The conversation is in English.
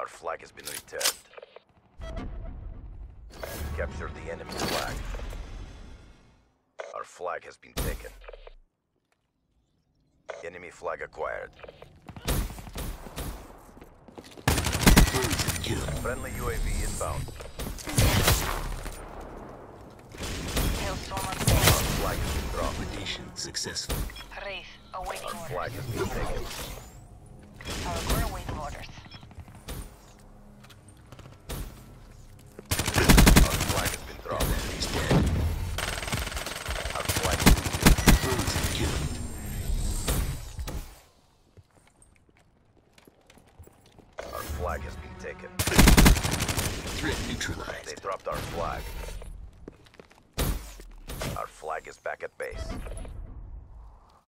Our flag has been returned. Capture the enemy flag. Our flag has been taken. Enemy flag acquired. Friendly UAV inbound. Our flag has been dropped. Mission successful. Wraith, awaiting Our flag has been taken. Our we're awaiting orders. Our flag has been dropped. Enemy's dead. Our flag has been Secured. Our flag has been taken. Threat neutralized. They dropped our flag. Our flag is back at base.